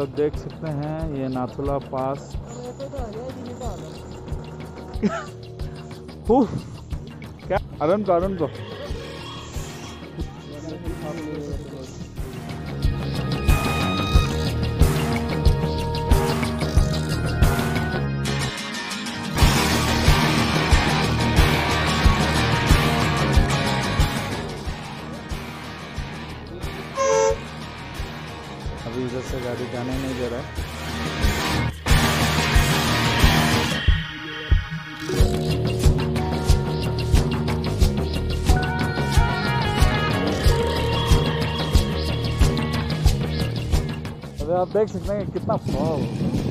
लोग देख सकते हैं ये नाथुला पास। क्या? अरुण तो अरुण को अभी इधर से गाड़ी जाने नहीं दे रहा। है अभी आप देख सकते हैं कितना फॉल।